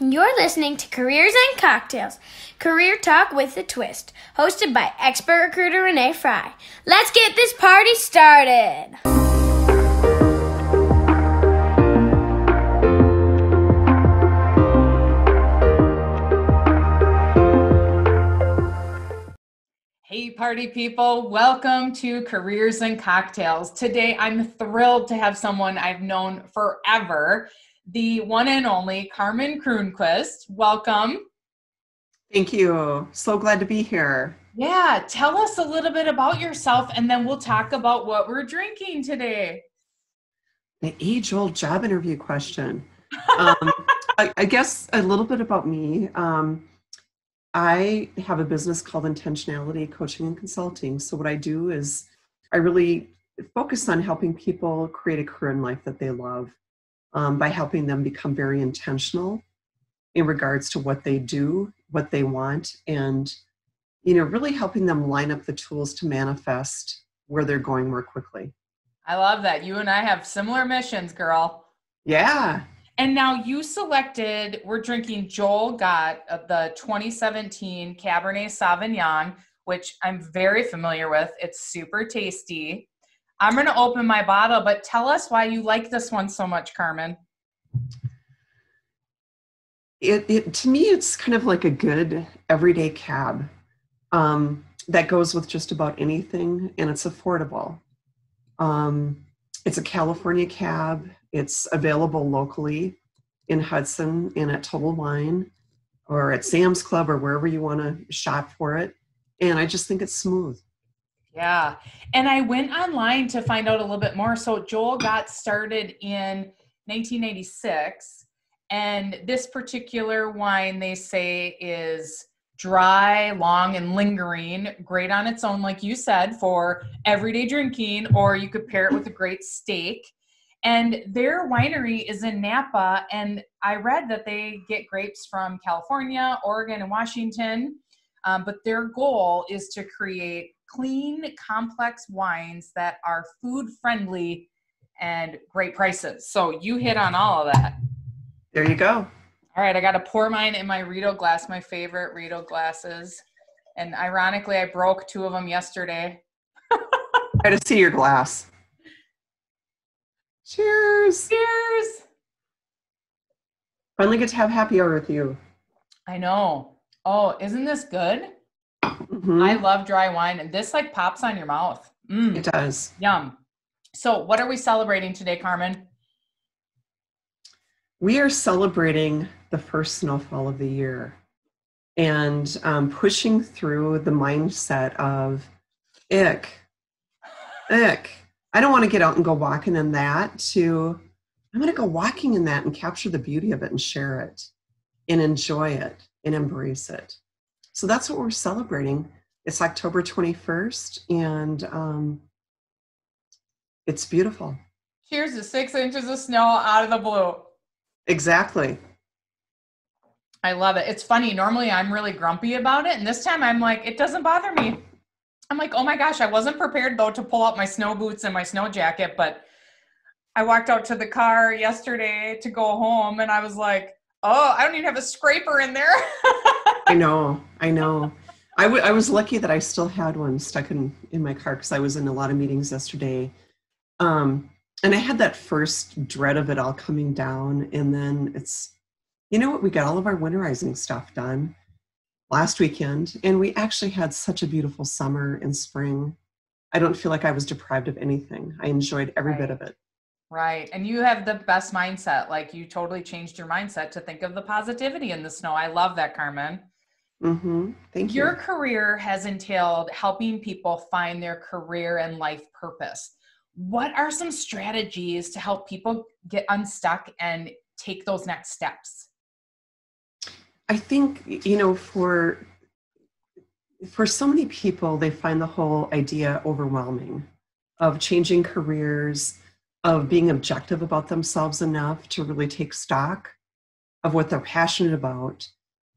You're listening to Careers and Cocktails, Career Talk with a Twist, hosted by expert recruiter Renee Frey. Let's get this party started. Hey, party people, welcome to Careers and Cocktails. Today, I'm thrilled to have someone I've known forever the one and only Carmen Croonquist. Welcome. Thank you. So glad to be here. Yeah, tell us a little bit about yourself and then we'll talk about what we're drinking today. The age old job interview question. Um, I, I, guess a little bit about me. Um, I have a business called Intentionality Coaching and Consulting. So, what I do is I really focus on helping people create a career in life that they love um, by helping them become very intentional in regards to what they do, what they want, and you know, really helping them line up the tools to manifest where they're going more quickly. I love that. You and I have similar missions, girl. Yeah. And now you selected, we're drinking Joel Gott of the 2017 Cabernet Sauvignon, which I'm very familiar with. It's super tasty. I'm going to open my bottle, but tell us why you like this one so much, Carmen. It, it to me, it's kind of like a good everyday cab um, that goes with just about anything, and it's affordable. Um, it's a California cab. It's available locally in Hudson and at Total Wine or at Sam's Club or wherever you want to shop for it. And I just think it's smooth. Yeah. And I went online to find out a little bit more. So Joel Gott started in 1986. And this particular wine, they say, is dry, long, and lingering, great on its own, like you said, for everyday drinking, or you could pair it with a great steak. And their winery is in Napa. And I read that they get grapes from California, Oregon, and Washington. Um, but their goal is to create clean, complex wines that are food friendly and great prices. So you hit on all of that. There you go. All right, I got to pour mine in my Rito glass, my favorite Rito glasses. And ironically, I broke two of them yesterday. I Try to see your glass. Cheers. Cheers. Finally get to have happy hour with you. I know. Oh, isn't this good? Mm-hmm. I love dry wine, and this like pops on your mouth. Mm. It does. Yum. So, what are we celebrating today, Carmen? We are celebrating the first snowfall of the year and um, pushing through the mindset of ick, ick. I don't want to get out and go walking in that to I'm going to go walking in that and capture the beauty of it and share it and enjoy it and embrace it. So that's what we're celebrating. It's October 21st, and um, it's beautiful. Cheers to six inches of snow out of the blue. Exactly. I love it. It's funny. Normally I'm really grumpy about it. And this time I'm like, it doesn't bother me. I'm like, oh my gosh, I wasn't prepared though to pull out my snow boots and my snow jacket. But I walked out to the car yesterday to go home and I was like, oh, I don't even have a scraper in there. I know, I know. I, w- I was lucky that I still had one stuck in, in my car because I was in a lot of meetings yesterday. Um, and I had that first dread of it all coming down. And then it's, you know what, we got all of our winterizing stuff done last weekend. And we actually had such a beautiful summer and spring. I don't feel like I was deprived of anything. I enjoyed every right. bit of it. Right. And you have the best mindset. Like you totally changed your mindset to think of the positivity in the snow. I love that, Carmen. Mm-hmm. Thank you. Your career has entailed helping people find their career and life purpose. What are some strategies to help people get unstuck and take those next steps? I think, you know, for for so many people, they find the whole idea overwhelming of changing careers, of being objective about themselves enough to really take stock of what they're passionate about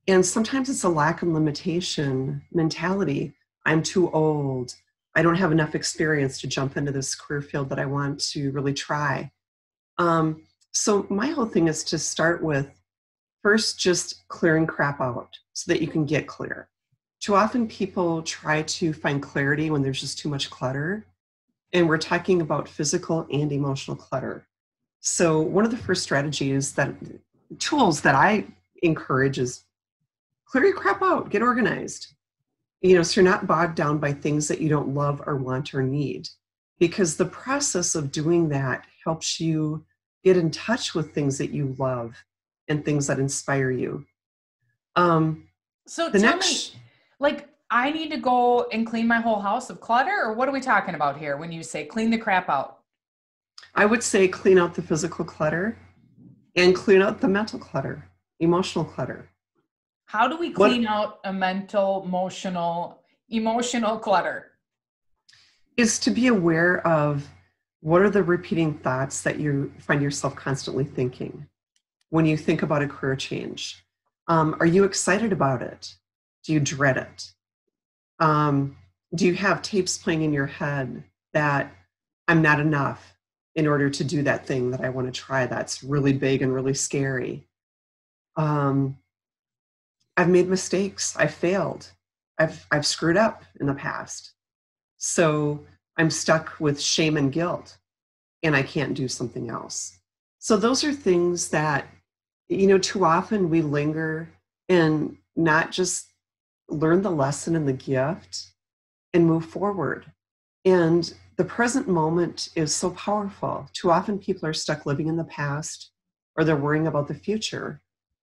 and sometimes it's a lack of limitation mentality. I'm too old. I don't have enough experience to jump into this career field that I want to really try. Um, so, my whole thing is to start with first, just clearing crap out so that you can get clear. Too often, people try to find clarity when there's just too much clutter. And we're talking about physical and emotional clutter. So, one of the first strategies that tools that I encourage is clear your crap out, get organized. You know, so you're not bogged down by things that you don't love or want or need. Because the process of doing that helps you get in touch with things that you love and things that inspire you. Um, so tell next, me, like, I need to go and clean my whole house of clutter, or what are we talking about here when you say clean the crap out? I would say clean out the physical clutter and clean out the mental clutter, emotional clutter. How do we clean what, out a mental, emotional, emotional clutter? Is to be aware of what are the repeating thoughts that you find yourself constantly thinking when you think about a career change. Um, are you excited about it? Do you dread it? Um, do you have tapes playing in your head that I'm not enough in order to do that thing that I want to try that's really big and really scary? Um, I've made mistakes. I've failed. I've I've screwed up in the past. So I'm stuck with shame and guilt and I can't do something else. So those are things that you know too often we linger and not just learn the lesson and the gift and move forward. And the present moment is so powerful. Too often people are stuck living in the past or they're worrying about the future.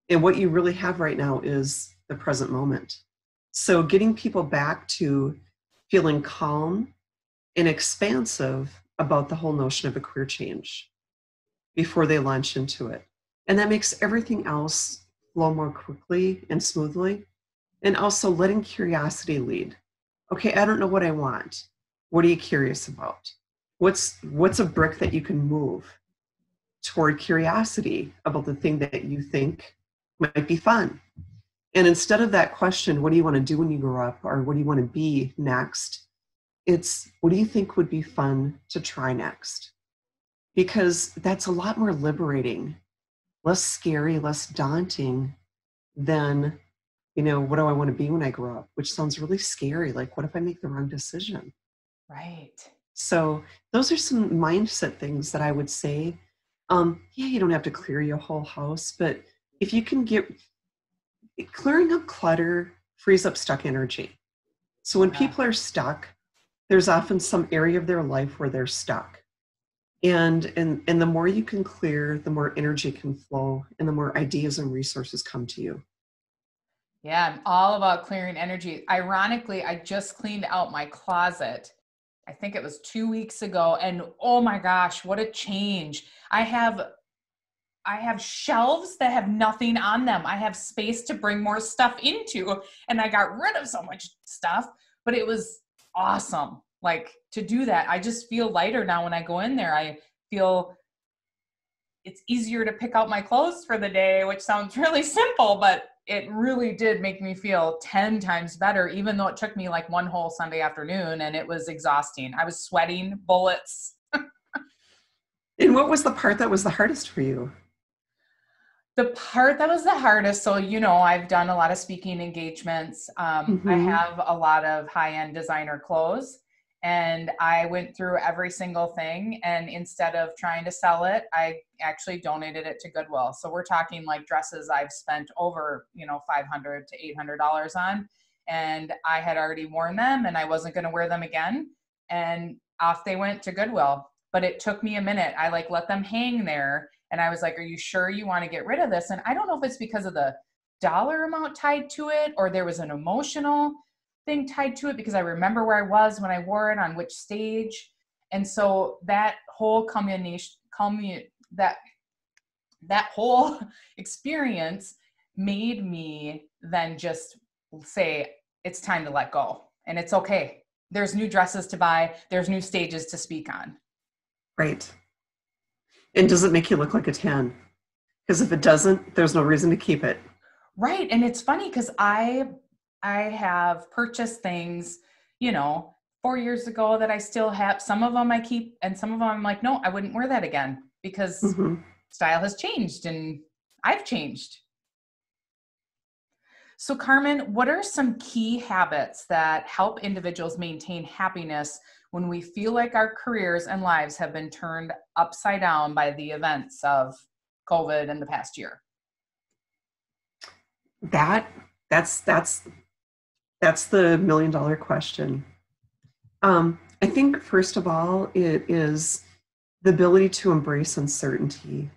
And what you really have right now is the present moment. So, getting people back to feeling calm and expansive about the whole notion of a career change before they launch into it. And that makes everything else flow more quickly and smoothly. And also letting curiosity lead. Okay, I don't know what I want. What are you curious about? What's what's a brick that you can move toward curiosity about the thing that you think might be fun. And instead of that question, what do you want to do when you grow up, or what do you want to be next? It's what do you think would be fun to try next? Because that's a lot more liberating, less scary, less daunting than, you know, what do I want to be when I grow up? Which sounds really scary. Like, what if I make the wrong decision? Right. So, those are some mindset things that I would say. Um, yeah, you don't have to clear your whole house, but if you can get clearing up clutter frees up stuck energy. So when yeah. people are stuck, there's often some area of their life where they're stuck. And, and and the more you can clear, the more energy can flow and the more ideas and resources come to you. Yeah, I'm all about clearing energy. Ironically, I just cleaned out my closet. I think it was two weeks ago. And oh my gosh, what a change. I have I have shelves that have nothing on them. I have space to bring more stuff into, and I got rid of so much stuff, but it was awesome. Like to do that, I just feel lighter now when I go in there. I feel it's easier to pick out my clothes for the day, which sounds really simple, but it really did make me feel 10 times better, even though it took me like one whole Sunday afternoon and it was exhausting. I was sweating bullets. and what was the part that was the hardest for you? The part that was the hardest so you know i've done a lot of speaking engagements. Um, mm-hmm. i have a lot of high-end designer clothes and i went through every single thing and instead of trying to sell it i actually donated it to goodwill. So we're talking like dresses i've spent over you know 500 to 800 dollars on and i had already worn them and i wasn't going to wear them again and off they went to goodwill. But it took me a minute. I like let them hang there and I was like, Are you sure you want to get rid of this? And I don't know if it's because of the dollar amount tied to it or there was an emotional thing tied to it because I remember where I was when I wore it on which stage. And so that whole combination, that that whole experience made me then just say it's time to let go. And it's okay. There's new dresses to buy. There's new stages to speak on. Right and does it make you look like a 10? Because if it doesn't, there's no reason to keep it. Right. And it's funny because I I have purchased things, you know, four years ago that I still have. Some of them I keep and some of them I'm like, no, I wouldn't wear that again because mm-hmm. style has changed and I've changed. So, Carmen, what are some key habits that help individuals maintain happiness when we feel like our careers and lives have been turned upside down by the events of COVID in the past year? That that's that's that's the million dollar question. Um, I think first of all, it is the ability to embrace uncertainty.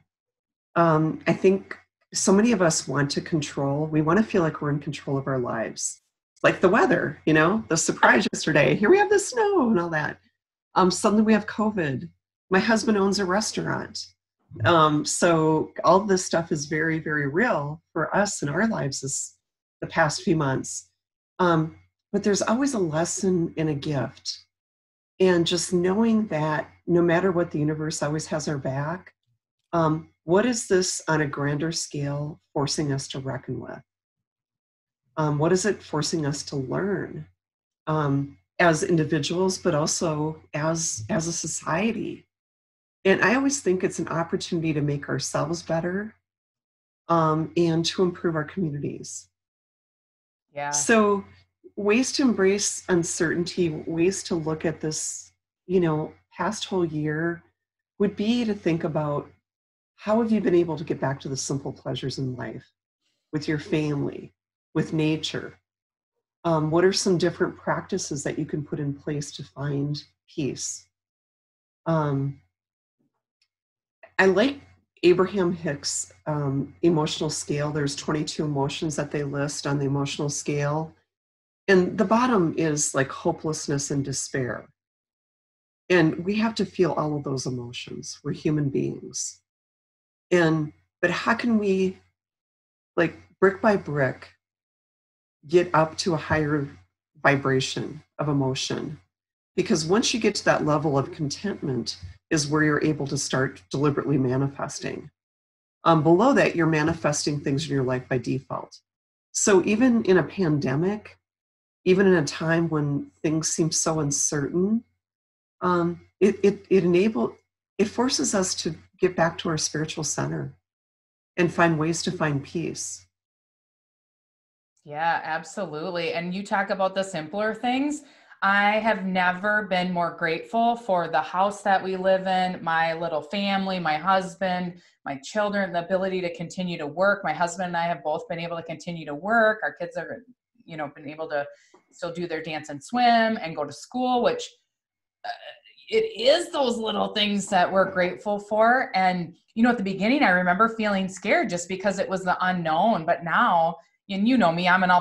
Um, I think so many of us want to control. We want to feel like we're in control of our lives, like the weather. You know, the surprise yesterday. Here we have the snow and all that. Um, suddenly we have COVID. My husband owns a restaurant. Um, so all this stuff is very, very real for us in our lives this the past few months. Um, but there's always a lesson and a gift. And just knowing that no matter what, the universe always has our back. Um, what is this on a grander scale forcing us to reckon with? Um, what is it forcing us to learn um, as individuals, but also as as a society? And I always think it's an opportunity to make ourselves better um, and to improve our communities. Yeah. So ways to embrace uncertainty, ways to look at this, you know, past whole year would be to think about how have you been able to get back to the simple pleasures in life with your family, with nature? Um, what are some different practices that you can put in place to find peace? Um, I like Abraham Hicks um, emotional scale. There's 22 emotions that they list on the emotional scale. And the bottom is like hopelessness and despair. And we have to feel all of those emotions. We're human beings. And, but how can we, like brick by brick, get up to a higher vibration of emotion? Because once you get to that level of contentment, is where you're able to start deliberately manifesting. Um, below that, you're manifesting things in your life by default. So even in a pandemic, even in a time when things seem so uncertain, um, it, it, it enable it forces us to get back to our spiritual center and find ways to find peace. Yeah, absolutely. And you talk about the simpler things. I have never been more grateful for the house that we live in, my little family, my husband, my children, the ability to continue to work. My husband and I have both been able to continue to work. Our kids are, you know, been able to still do their dance and swim and go to school, which uh, it is those little things that we're grateful for. And, you know, at the beginning, I remember feeling scared just because it was the unknown. But now, and you know me, I'm an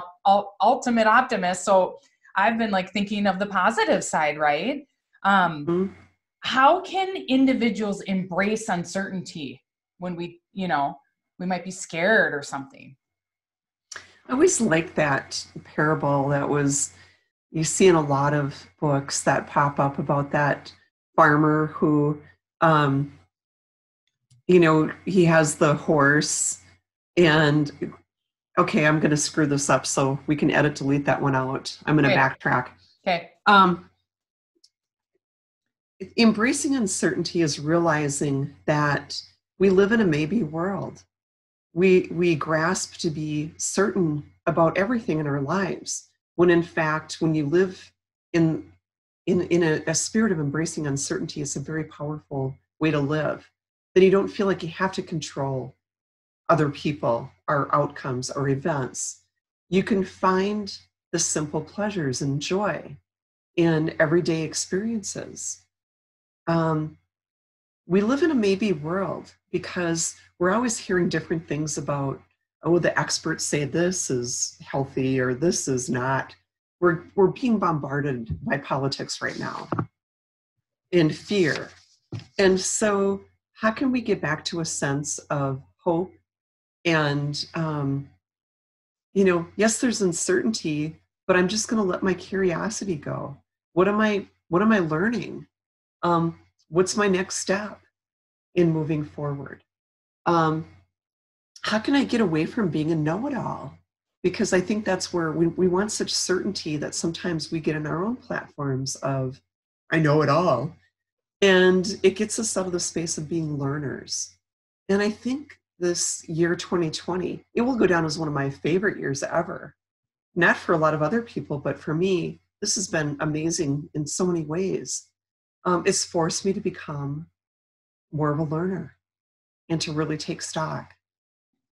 ultimate optimist. So I've been like thinking of the positive side, right? Um, mm-hmm. How can individuals embrace uncertainty when we, you know, we might be scared or something? I always like that parable that was you see in a lot of books that pop up about that farmer who um you know he has the horse and okay i'm going to screw this up so we can edit delete that one out. I'm going to backtrack. Okay. Um embracing uncertainty is realizing that we live in a maybe world. We we grasp to be certain about everything in our lives when in fact when you live in in in a, a spirit of embracing uncertainty it's a very powerful way to live. Then you don't feel like you have to control other people or outcomes or events you can find the simple pleasures and joy in everyday experiences. Um, we live in a maybe world because we're always hearing different things about oh the experts say this is healthy or this is not. We're we're being bombarded by politics right now and fear. And so how can we get back to a sense of hope and um, you know yes there's uncertainty but i'm just going to let my curiosity go what am i what am i learning um, what's my next step in moving forward um, how can I get away from being a know it all? Because I think that's where we, we want such certainty that sometimes we get in our own platforms of, I know it all. And it gets us out of the space of being learners. And I think this year 2020. It will go down as one of my favorite years ever. Not for a lot of other people, but for me, this has been amazing in so many ways. Um, it's forced me to become more of a learner and to really take stock.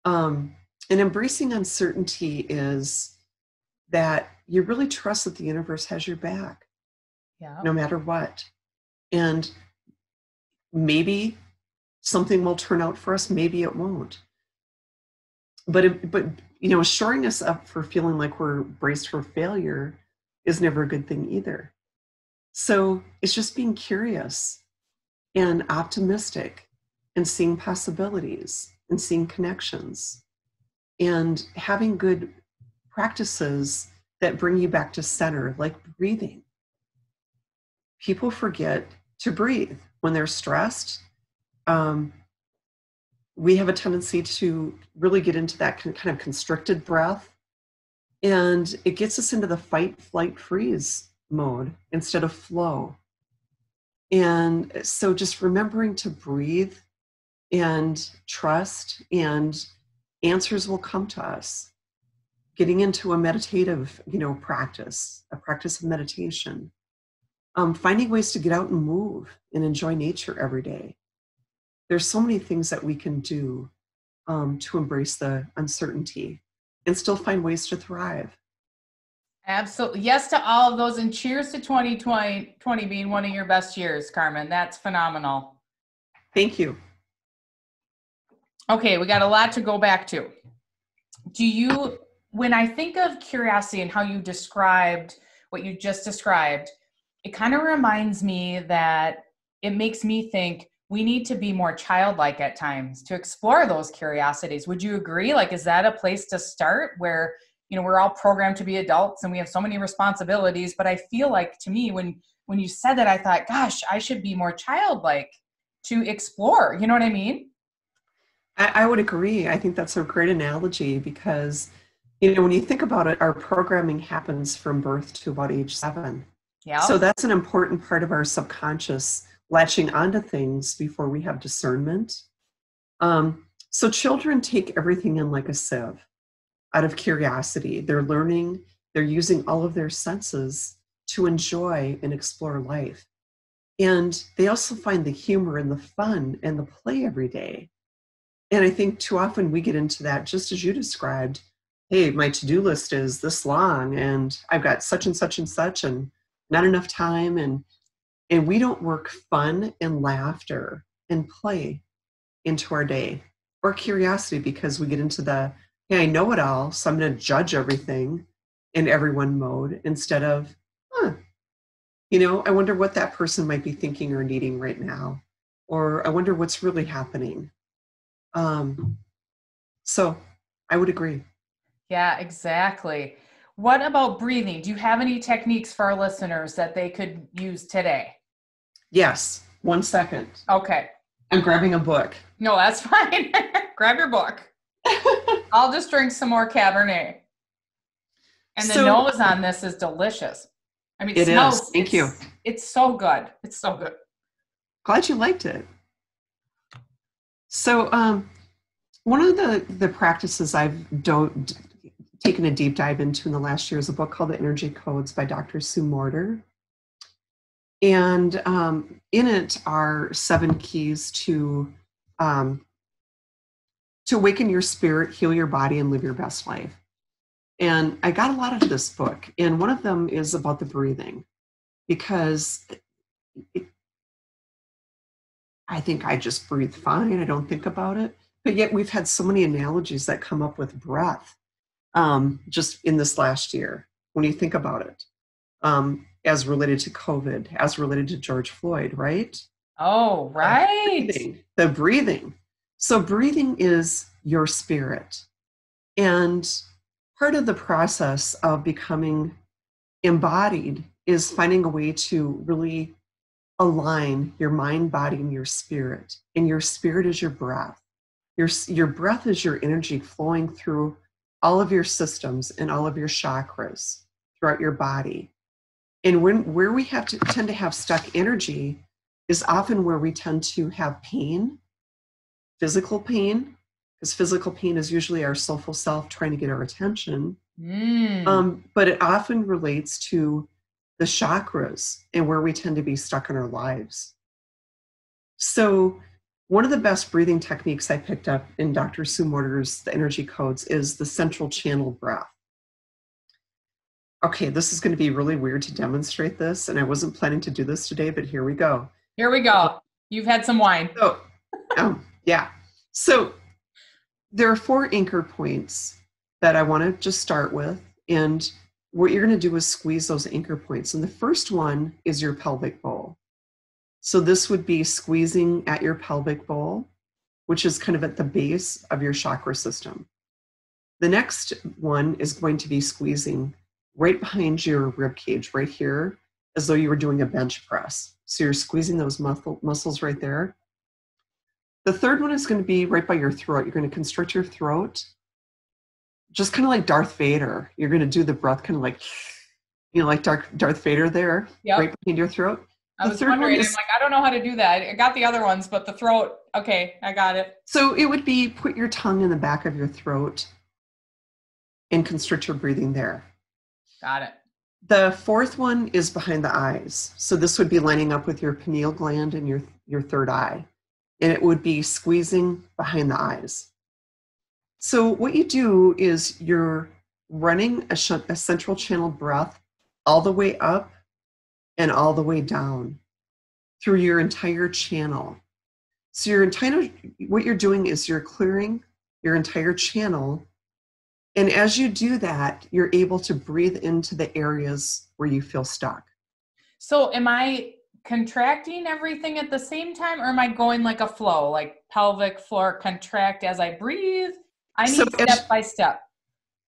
Um, and embracing uncertainty is that you really trust that the universe has your back Yeah. no matter what. And maybe something will turn out for us, maybe it won't. But it, but you know, shoring us up for feeling like we're braced for failure is never a good thing either. So it's just being curious and optimistic and seeing possibilities and seeing connections and having good practices that bring you back to center, like breathing. People forget to breathe when they're stressed. Um, we have a tendency to really get into that kind of constricted breath, and it gets us into the fight, flight, freeze mode instead of flow. And so, just remembering to breathe and trust, and answers will come to us. Getting into a meditative, you know, practice, a practice of meditation. Um, finding ways to get out and move and enjoy nature every day. There's so many things that we can do um, to embrace the uncertainty and still find ways to thrive. Absolutely. Yes to all of those. And cheers to 2020 20 being one of your best years, Carmen. That's phenomenal. Thank you. Okay, we got a lot to go back to. Do you, when I think of curiosity and how you described what you just described, it kind of reminds me that it makes me think we need to be more childlike at times to explore those curiosities. Would you agree? Like, is that a place to start where, you know, we're all programmed to be adults and we have so many responsibilities? But I feel like to me, when when you said that, I thought, gosh, I should be more childlike to explore. You know what I mean? I, I would agree. I think that's a great analogy because, you know, when you think about it, our programming happens from birth to about age seven. Yeah. So that's an important part of our subconscious latching onto things before we have discernment. Um, so children take everything in like a sieve out of curiosity. They're learning, they're using all of their senses to enjoy and explore life. And they also find the humor and the fun and the play every day. And I think too often we get into that, just as you described. Hey, my to do list is this long, and I've got such and such and such, and not enough time. And, and we don't work fun and laughter and play into our day or curiosity because we get into the, hey, I know it all, so I'm going to judge everything in everyone mode instead of, huh, you know, I wonder what that person might be thinking or needing right now. Or I wonder what's really happening. Um, so I would agree. Yeah, exactly. What about breathing? Do you have any techniques for our listeners that they could use today? Yes. One second. Okay. I'm grabbing a book. No, that's fine. Grab your book. I'll just drink some more Cabernet. And the So- nose on this is delicious. I mean, It is. smells, Thank you. it's- It's so good. It's so good. Glad you liked it. So, um, one of the the practices I've do, taken a deep dive into in the last year is a book called The Energy Codes by Dr. Sue Morter. And um, in it are seven keys to um, to awaken your spirit, heal your body, and live your best life. And I got a lot of this book, and one of them is about the breathing, because it, I think I just breathe fine. I don't think about it. But yet we've had so many analogies that come up with breath um, just in this last year when you think about it, um, as related to COVID, as related to George Floyd, right? Oh, right. Breathing, the breathing. So, breathing is your spirit. And part of the process of becoming embodied is finding a way to really align your mind, body, and your spirit. And your spirit is your breath. Your, your breath is your energy flowing through all of your systems and all of your chakras throughout your body. And when where we have to tend to have stuck energy is often where we tend to have pain, physical pain, because physical pain is usually our soulful self trying to get our attention. Mm. Um, but it often relates to the chakras and where we tend to be stuck in our lives. So, one of the best breathing techniques I picked up in Dr. Sue Morter's The Energy Codes is the central channel breath. Okay, this is going to be really weird to demonstrate this, and I wasn't planning to do this today, but here we go. Here we go. You've had some wine. So, um, yeah. So, there are four anchor points that I want to just start with. And what you're going to do is squeeze those anchor points. And the first one is your pelvic bowl. So, this would be squeezing at your pelvic bowl, which is kind of at the base of your chakra system. The next one is going to be squeezing right behind your rib cage, right here, as though you were doing a bench press. So, you're squeezing those muscle, muscles right there. The third one is going to be right by your throat. You're going to constrict your throat, just kind of like Darth Vader. You're going to do the breath kind of like, you know, like Darth, Darth Vader there, Yep. right behind your throat. I The was third one wondering. is- I'm like, I don't know how to do that. I got the other ones, but the throat. Okay, I got it. So it would be put your tongue in the back of your throat and constrict your breathing there. Got it. The fourth one is behind the eyes. So this would be lining up with your pineal gland and your, your third eye. And it would be squeezing behind the eyes. So what you do is you're running a, sh- a central channel breath all the way up and all the way down through your entire channel. So your entire what you're doing is you're clearing your entire channel and as you do that, you're able to breathe into the areas where you feel stuck. So, am I contracting everything at the same time, or am I going like a flow, like pelvic floor contract as I breathe? I need So step as- by step.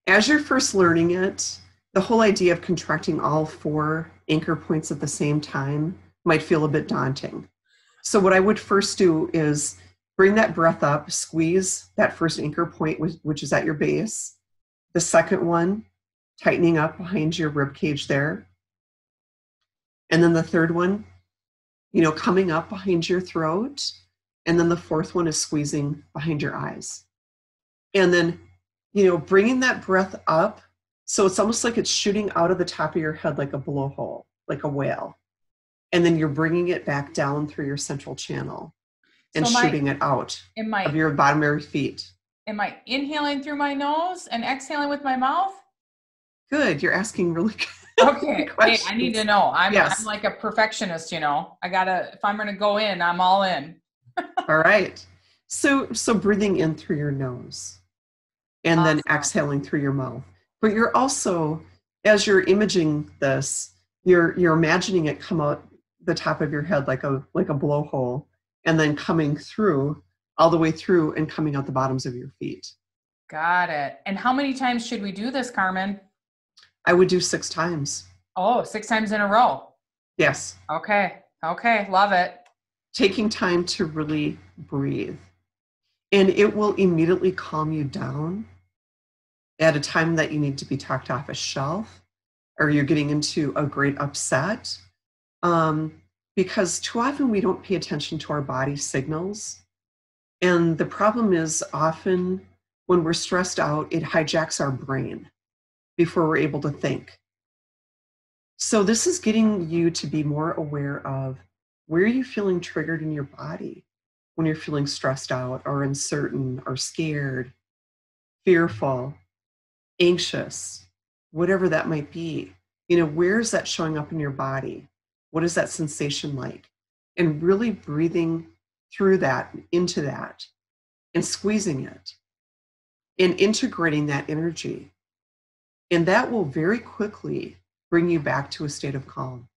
As you're first learning it, the whole idea of contracting all four anchor points at the same time might feel a bit daunting. So, what I would first do is bring that breath up, squeeze that first anchor point, which, which is at your base. The second one, tightening up behind your rib cage there. And then the third one, you know, coming up behind your throat. And then the fourth one is squeezing behind your eyes. And then, you know, bringing that breath up. So it's almost like it's shooting out of the top of your head like a blowhole, like a whale. And then you're bringing it back down through your central channel and So my- shooting it out I of your bottom of your feet. Am I inhaling through my nose and exhaling with my mouth? Good. You're asking really good. Okay. hey, I need to know. I'm Yes. I'm like a perfectionist, you know. I gotta if I'm gonna go in, I'm all in. All right. So so breathing in through your nose and then exhaling through your mouth. But you're also as you're imaging this, you're you're imagining it come out the top of your head like a like a blowhole and then coming through all the way through and coming out the bottoms of your feet. Got it. And how many times should we do this, Carmen? I would do 6 times. Oh, six times in a row. Yes. Okay. Okay. Love it. Taking time to really breathe. And it will immediately calm you down at a time that you need to be talked off a shelf or you're getting into a great upset. Um, because too often we don't pay attention to our body signals. And the problem is often when we're stressed out, it hijacks our brain before we're able to think. So, this is getting you to be more aware of where are you feeling triggered in your body when you're feeling stressed out or uncertain or scared, fearful, anxious, whatever that might be. You know, where is that showing up in your body? What is that sensation like? And really breathing through that, into that, and squeezing it and integrating that energy. And that will very quickly bring you back to a state of calm.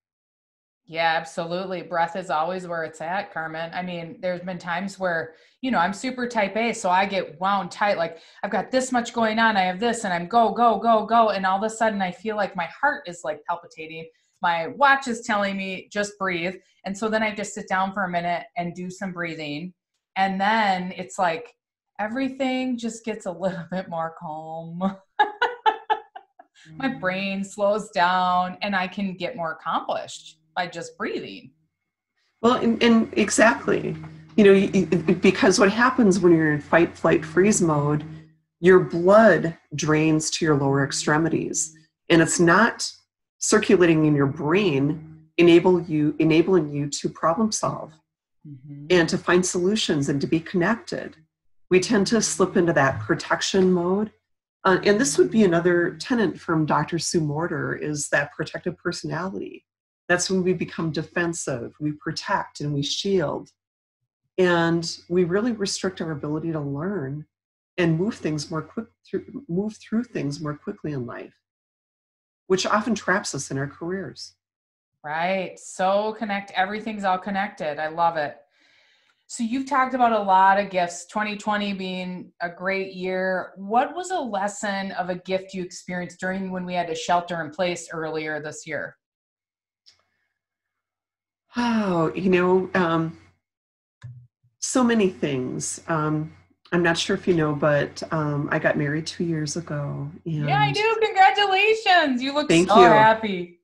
Yeah, absolutely. Breath is always where it's at, Carmen. I mean, there's been times where, you know, I'm super type A, so I get wound tight. Like I've got this much going on. I have this and I'm go, go, go, go. And all of a sudden I feel like my heart is like palpitating. My watch is telling me just breathe. And so then I just sit down for a minute and do some breathing. And then it's like everything just gets a little bit more calm. my mm-hmm. brain slows down and I can get more accomplished by just breathing. Well, and, and exactly. you know, you, because what happens when you're in fight, flight, freeze mode, your blood drains to your lower extremities, and it's not circulating in your brain, enable you, enabling you to problem solve mm-hmm. and to find solutions and to be connected. We tend to slip into that protection mode. Uh, and this would be another tenant from Dr. Sue Morter is that protective personality. That's when we become defensive, we protect and we shield. And we really restrict our ability to learn and move things more quick through move through things more quickly in life, which often traps us in our careers. Right. So connect. Everything's all connected. I love it. So you've talked about a lot of gifts, 2020 being a great year. What was a lesson of a gift you experienced during when we had a shelter in place earlier this year? Oh, you know, um, so many things. Um, I'm not sure if you know, but um, I got married two years ago. yeah, I do. Congratulations. You look Thank so you. happy.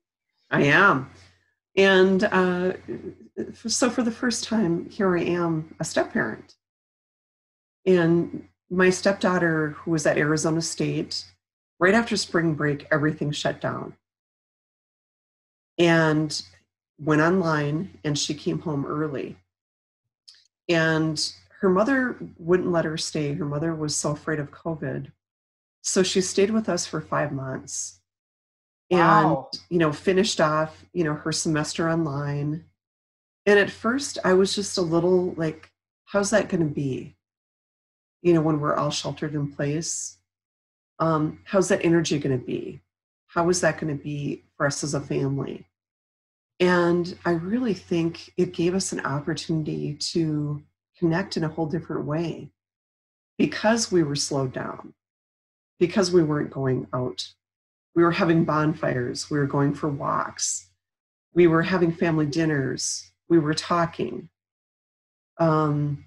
I am. And uh, so for the first time, here I am, a step parent. And my stepdaughter, who was at Arizona State, right after spring break, everything shut down. And went online, and she came home early. And her mother wouldn't let her stay. Her mother was so afraid of COVID. So she stayed with us for five months wow. and you know finished off you know her semester online and at first i was just a little like how's that going to be you know when we're all sheltered in place um, how's that energy going to be how is that going to be for us as a family and i really think it gave us an opportunity to connect in a whole different way because we were slowed down because we weren't going out we were having bonfires. We were going for walks. We were having family dinners. We were talking. Um,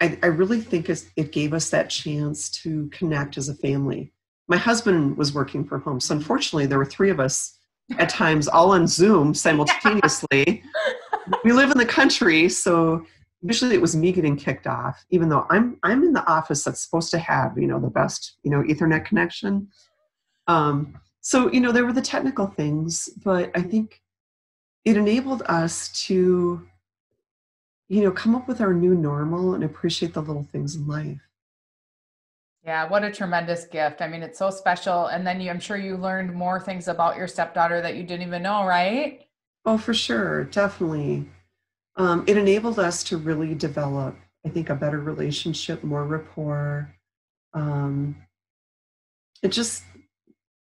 I, I really think it gave us that chance to connect as a family. My husband was working from home. So unfortunately, there were three of us at times all on Zoom simultaneously. we live in the country, so usually it was me getting kicked off, even though I'm I'm in the office that's supposed to have, you know, the best, you know, Ethernet connection. Um, so you know there were the technical things but i think it enabled us to you know come up with our new normal and appreciate the little things in life. Yeah what a tremendous gift. I mean it's so special. And then you, i'm sure you learned more things about your stepdaughter that you didn't even know right? Oh for sure. Definitely um, it enabled us to really develop i think a better relationship more rapport um, it just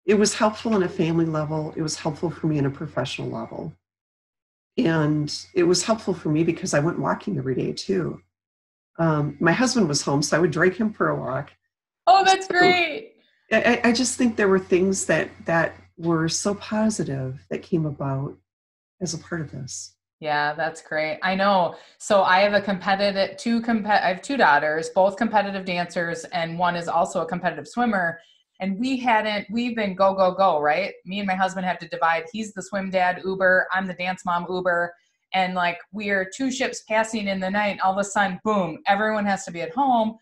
it was helpful on a family level. It was helpful for me on a professional level. And it was helpful for me because I went walking every day too. Um, my husband was home, so I would drag him for a walk. Oh, that's so great. I, I just think there were things that that were so positive that came about as a part of this. Yeah, that's great. I know. So I have a competitive two comp- I have two daughters, both competitive dancers, and one is also a competitive swimmer and we hadn't we've been go go go right me and my husband have to divide he's the swim dad uber i'm the dance mom uber and like we are two ships passing in the night all of a sudden boom everyone has to be at home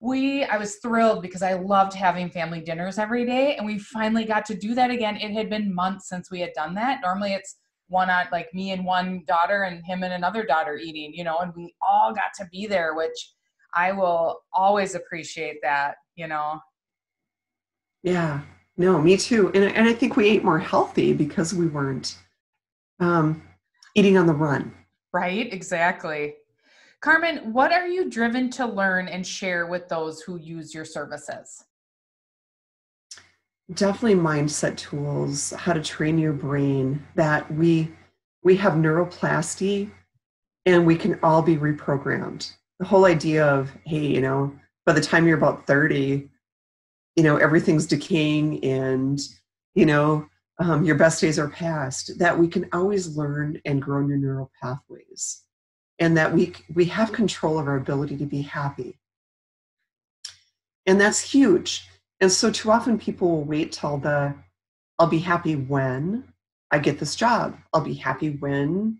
we i was thrilled because i loved having family dinners every day and we finally got to do that again it had been months since we had done that normally it's one on like me and one daughter and him and another daughter eating you know and we all got to be there which i will always appreciate that you know yeah, no, me too. And, and I think we ate more healthy because we weren't um, eating on the run. Right, exactly. Carmen, what are you driven to learn and share with those who use your services? Definitely mindset tools, how to train your brain, that we we have neuroplasty and we can all be reprogrammed. The whole idea of, hey, you know, by the time you're about 30, you know everything's decaying and you know um, your best days are past that we can always learn and grow new neural pathways and that we we have control of our ability to be happy and that's huge and so too often people will wait till the i'll be happy when i get this job i'll be happy when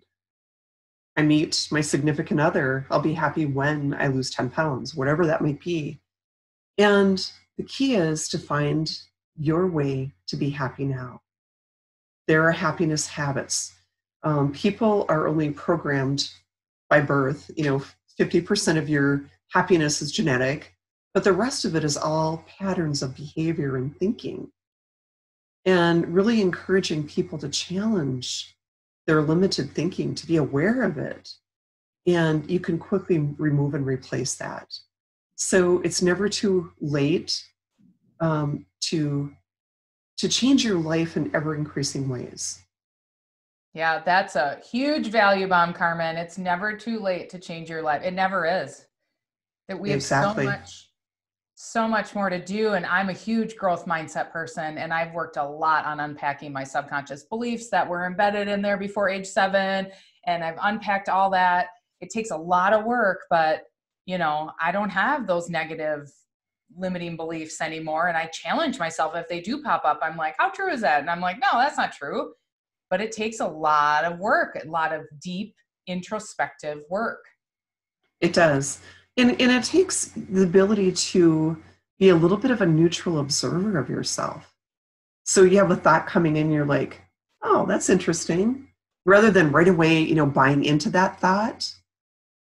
I meet my significant other, I'll be happy when I lose 10 pounds, whatever that might be. And the key is to find your way to be happy now. There are happiness habits. Um, people are only programmed by birth, you know, 50% of your happiness is genetic, but the rest of it is all patterns of behavior and thinking. And really encouraging people to challenge their limited thinking, to be aware of it. And you can quickly remove and replace that. So it's never too late um, to to change your life in ever increasing ways. Yeah, that's a huge value bomb, Carmen. It's never too late to change your life. It never is. That we exactly. have so much so much more to do and I'm a huge growth mindset person and I've worked a lot on unpacking my subconscious beliefs that were embedded in there before age 7 and I've unpacked all that. It takes a lot of work, but you know, I don't have those negative limiting beliefs anymore and I challenge myself if they do pop up. I'm like, how true is that? And I'm like, no, that's not true. But it takes a lot of work, a lot of deep introspective work. It does. And, and it takes the ability to be a little bit of a neutral observer of yourself. So you have a thought coming in, you're like, oh, that's interesting. Rather than right away, you know, buying into that thought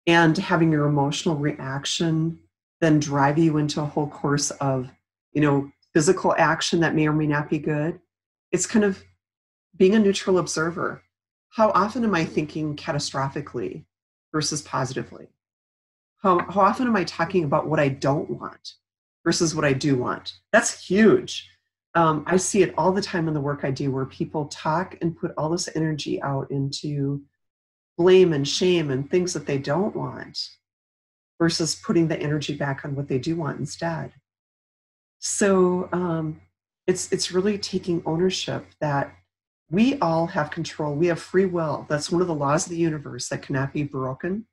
and having your emotional reaction then drive you into a whole course of, you know, physical action that may or may not be good. It's kind of being a neutral observer. How often am I thinking catastrophically versus positively? How, how often am I talking about what I don't want versus what I do want? That's huge. Um, I see it all the time in the work I do where people talk and put all this energy out into blame and shame and things that they don't want versus putting the energy back on what they do want instead. So um, it's it's really taking ownership that we all have control. We have free will. That's one of the laws of the universe that cannot be broken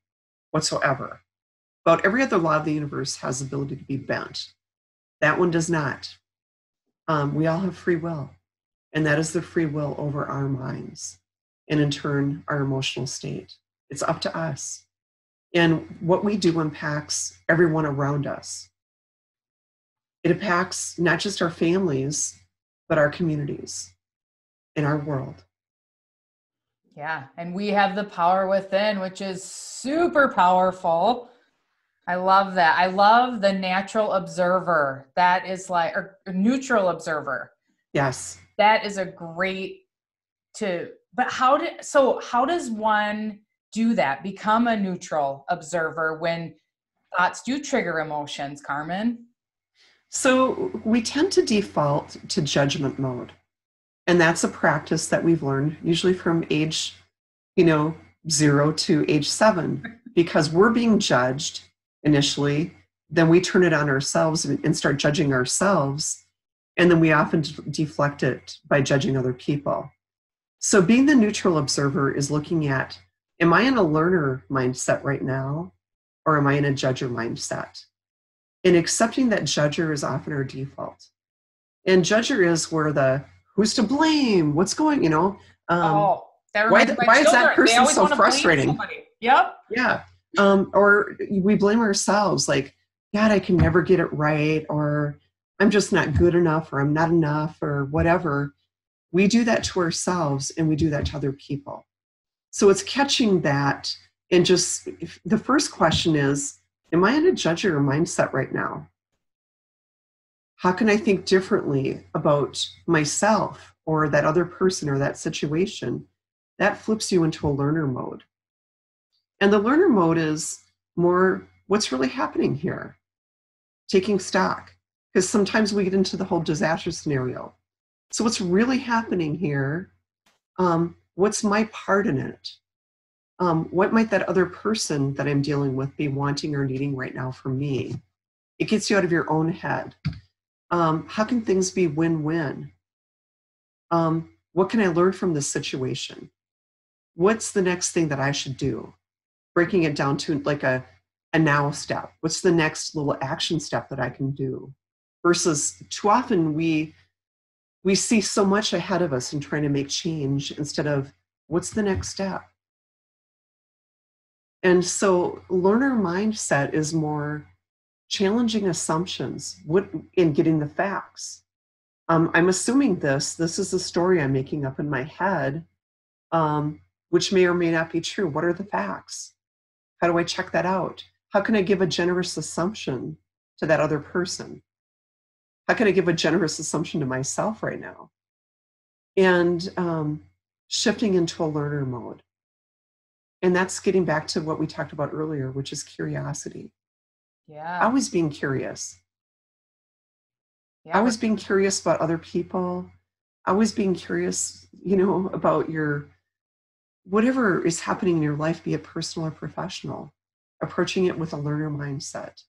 whatsoever. About every other law of the universe has the ability to be bent. That one does not. Um, we all have free will, and that is the free will over our minds, and in turn, our emotional state. It's up to us. And what we do impacts everyone around us. It impacts not just our families, but our communities in our world. Yeah, and we have the power within, which is super powerful. I love that. I love the natural observer. That is like or neutral observer. Yes. That is a great to but how did so how does one do that? Become a neutral observer when thoughts do trigger emotions, Carmen? So we tend to default to judgment mode. And that's a practice that we've learned usually from age, you know, zero to age seven, because we're being judged initially, then we turn it on ourselves and start judging ourselves. And then we often deflect it by judging other people. So being the neutral observer is looking at am I in a learner mindset right now, or am I in a judger mindset? And accepting that judger is often our default. And judger is where the who's to blame, what's going, you know. Um, oh, why, why is that person so frustrating? Yep. Yeah um, or we blame ourselves like god i can never get it right or i'm just not good enough or i'm not enough or whatever. We do that to ourselves and we do that to other people. So it's catching that and just the first question is am i in a judger mindset right now? How can i think differently about myself or that other person or that situation? That flips you into a learner mode and the learner mode is more what's really happening here, taking stock. Because sometimes we get into the whole disaster scenario. So, what's really happening here? Um, what's my part in it? Um, what might that other person that I'm dealing with be wanting or needing right now from me? It gets you out of your own head. Um, how can things be win win? Um, what can I learn from this situation? What's the next thing that I should do? Breaking it down to like a, a now step. What's the next little action step that I can do? Versus too often we we see so much ahead of us in trying to make change instead of what's the next step? And so learner mindset is more challenging assumptions what, in getting the facts. Um, I'm assuming this, this is the story I'm making up in my head, um, which may or may not be true. What are the facts? How do I check that out? How can I give a generous assumption to that other person? How can I give a generous assumption to myself right now? And um, shifting into a learner mode. And that's getting back to what we talked about earlier, which is curiosity. Yeah. Always being curious. yeah. Always being curious about other people. Always being curious, you know, about your whatever is happening in your life, be it personal or professional, approaching it with a learner mindset.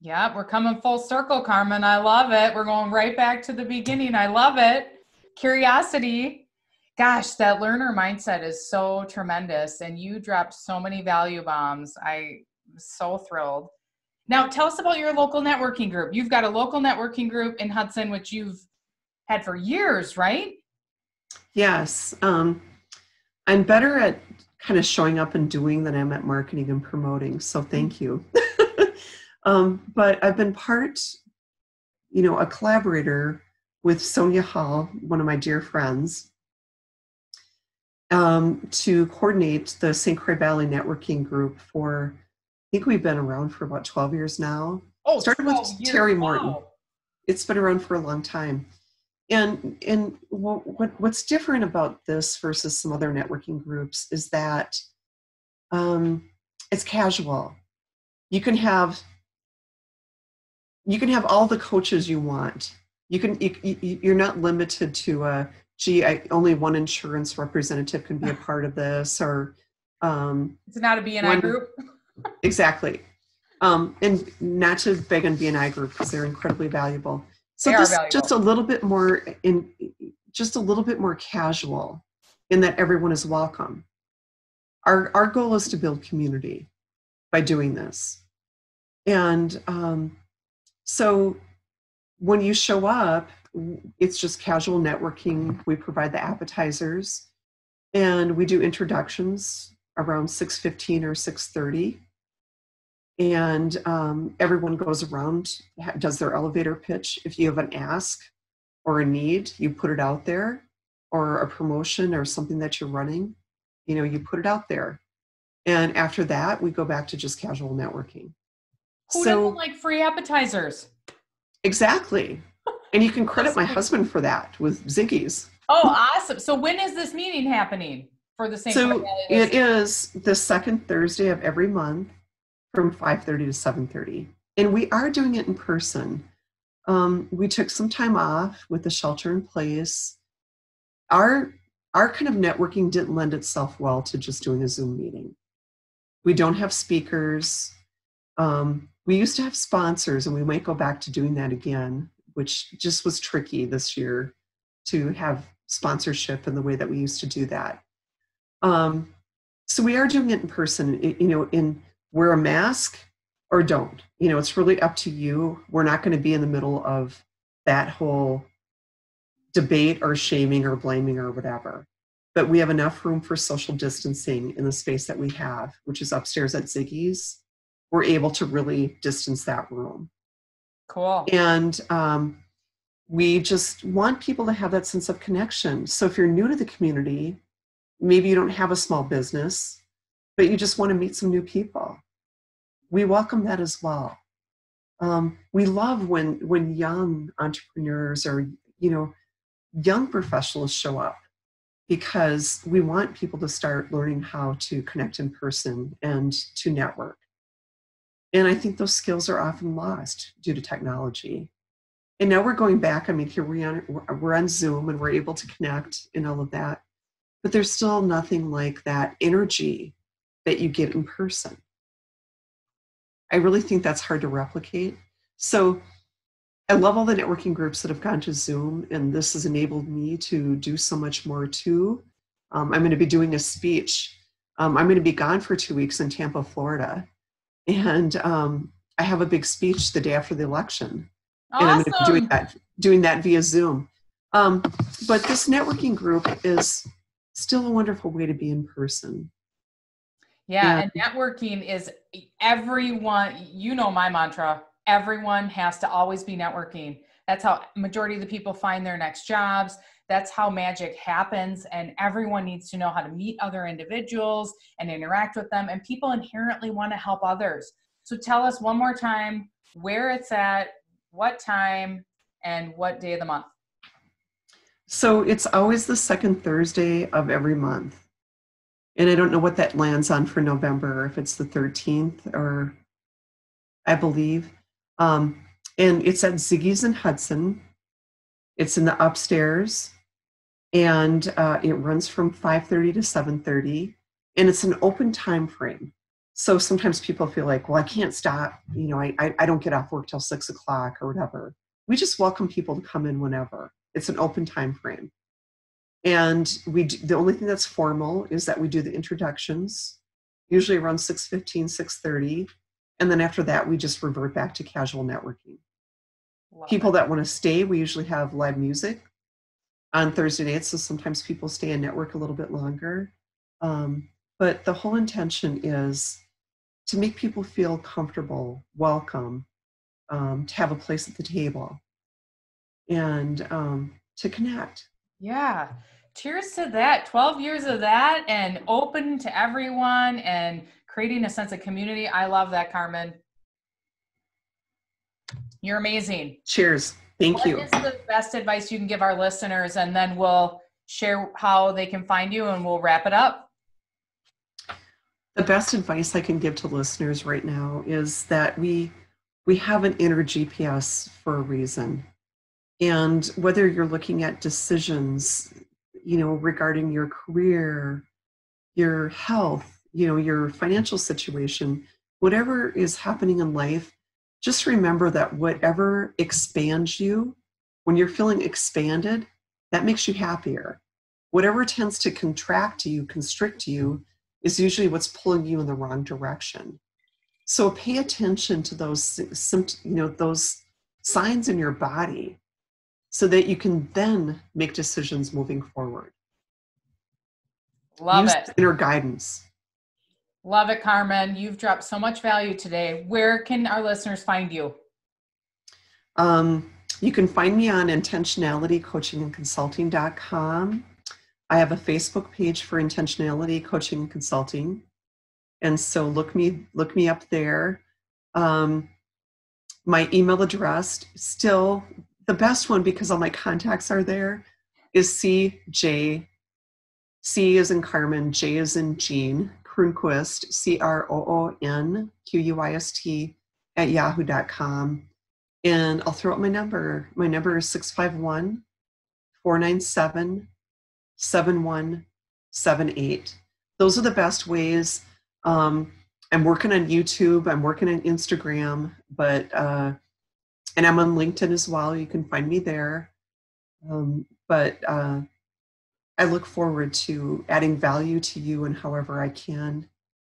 Yeah, we're coming full circle, Carmen. I love it. We're going right back to the beginning. I love it. Curiosity. Gosh, that learner mindset is so tremendous. And you dropped so many value bombs. I'm so thrilled. Now, tell us about your local networking group. You've got a local networking group in Hudson, which you've had for years, right? Yes. Um, I'm better at kind of showing up and doing than I'm at marketing and promoting. So thank you. um, but I've been part, you know, a collaborator with Sonia Hall, one of my dear friends, um, to coordinate the St. Croix Valley Networking Group for, I think we've been around for about 12 years now. Oh, Started with 12 years. Terry Morton. Wow. It's been around for a long time. And and what, what what's different about this versus some other networking groups is that um, it's casual. You can have you can have all the coaches you want. You can you, you're not limited to a gee. I, only one insurance representative can be a part of this, or um, It's not a BNI One- group. exactly. Um, and not to beg on BNI group because they're incredibly valuable. So this just a little bit more in just a little bit more casual in that everyone is welcome. Our our goal is to build community by doing this. And um, so when you show up, it's just casual networking. We provide the appetizers and we do introductions around 6.15 or 6.30 and um, everyone goes around does their elevator pitch. If you have an ask or a need you put it out there or a promotion or something that you're running you know you put it out there. And after that we go back to just casual networking. Who so doesn't like free appetizers? exactly. And you can credit my husband for that with ziggy's. Oh, awesome. So when is this meeting happening for the same so it is the second thursday of every month from 5.30 to 7.30 and we are doing it in person. Um, we took some time off with the shelter in place. Our our kind of networking didn't lend itself well to just doing a zoom meeting. We don't have speakers. Um, we used to have sponsors and we might go back to doing that again which just was tricky this year to have sponsorship in the way that we used to do that. Um, so we are doing it in person you know in wear a mask or don't. You know it's really up to you. We're not going to be in the middle of that whole debate or shaming or blaming or whatever. But we have enough room for social distancing in the space that we have which is upstairs at ziggy's. We're able to really distance that room. Cool. and um, we just want people to have that sense of connection. So if you're new to the community, maybe you don't have a small business, but you just want to meet some new people, we welcome that as well. Um, we love when when young entrepreneurs or you know young professionals show up because we want people to start learning how to connect in person and to network. And I think those skills are often lost due to technology. And now we're going back. I mean, here we are, we're on Zoom and we're able to connect and all of that. But there's still nothing like that energy that you get in person. I really think that's hard to replicate. So I love all the networking groups that have gone to Zoom, and this has enabled me to do so much more too. Um, I'm going to be doing a speech. Um, I'm going to be gone for two weeks in Tampa, Florida. And um, I have a big speech the day after the election and I'm going to be doing that doing that via Zoom. Um, but this networking group is still a wonderful way to be in person. Yeah, and networking is everyone, you know my mantra, everyone has to always be networking. That's how majority of the people find their next jobs. That's how magic happens and everyone needs to know how to meet other individuals and interact with them and people inherently want to help others. So tell us one more time where it's at, what time, and what day of the month. So it's always the second Thursday of every month. And I don't know what that lands on for November, if it's the 13th or I believe. Um, and it's at Ziggy's in Hudson. It's in the upstairs. And uh, it runs from 5.30 to 7.30 and it's an open time frame so sometimes people feel like well i can't stop you know i, I, I don't get off work till 6 o'clock or whatever. We just welcome people to come in whenever. It's an open time frame and we do, the only thing that's formal is that we do the introductions usually around 6.15 6.30 and then after that we just revert back to casual networking people that want to stay we usually have live music on Thursday nights, so sometimes people stay and network a little bit longer. Um, but the whole intention is to make people feel comfortable, welcome, um, to have a place at the table, and um, to connect. Yeah. Cheers to that. 12 years of that and open to everyone and creating a sense of community. I love that, Carmen. You're amazing. Cheers. Thank what you. What is the best advice you can give our listeners? And then we'll share how they can find you and we'll wrap it up. The best advice I can give to listeners right now is that we we have an inner GPS for a reason. And whether you're looking at decisions, you know, regarding your career, your health, you know, your financial situation, whatever is happening in life, just remember that whatever expands you, when you're feeling expanded, that makes you happier. Whatever tends to contract you, constrict you, is usually what's pulling you in the wrong direction. So pay attention to those you know those signs in your body so that you can then make decisions moving forward. Love Use it. Inner guidance. Love it, Carmen. You've dropped so much value today. Where can our listeners find you? Um, you can find me on intentionalitycoachingandconsulting.com. I have a Facebook page for intentionality coaching and consulting. And so look me look me up there. Um, my email address, still the best one because all my contacts are there, is CJ. C is in Carmen, J is in Jean, Croonquist, C R O O N Q U I S T, at yahoo.com. And I'll throw out my number. My number is 651 497 7178. Those are the best ways. Um, I'm working on YouTube, I'm working on Instagram, but, uh, and I'm on LinkedIn as well. You can find me there. Um, but uh, I look forward to adding value to you and however I can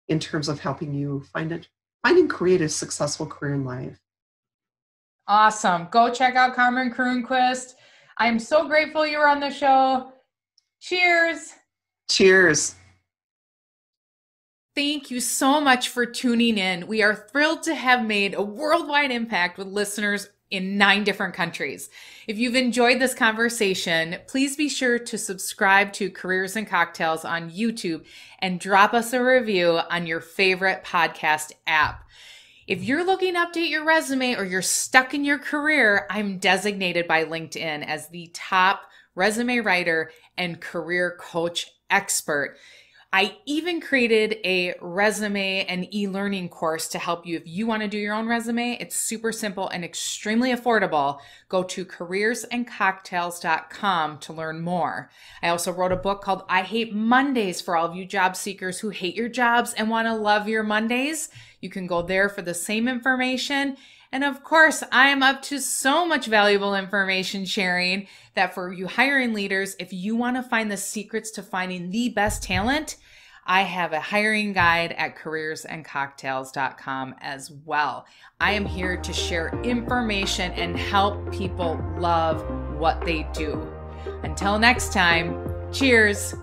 in terms of helping you find it, find and create a successful career in life. Awesome. Go check out Carmen Croonquist. I'm so grateful you were on the show. Cheers. Cheers. Thank you so much for tuning in. We are thrilled to have made a worldwide impact with listeners in nine different countries. If you've enjoyed this conversation, please be sure to subscribe to Careers and Cocktails on YouTube and drop us a review on your favorite podcast app. If you're looking to update your resume or you're stuck in your career, I'm designated by LinkedIn as the top resume writer and career coach expert. I even created a resume and e learning course to help you if you want to do your own resume. It's super simple and extremely affordable. Go to careersandcocktails.com to learn more. I also wrote a book called I Hate Mondays for all of you job seekers who hate your jobs and want to love your Mondays. You can go there for the same information. And of course, I am up to so much valuable information sharing that for you hiring leaders, if you want to find the secrets to finding the best talent, I have a hiring guide at careersandcocktails.com as well. I am here to share information and help people love what they do. Until next time, cheers.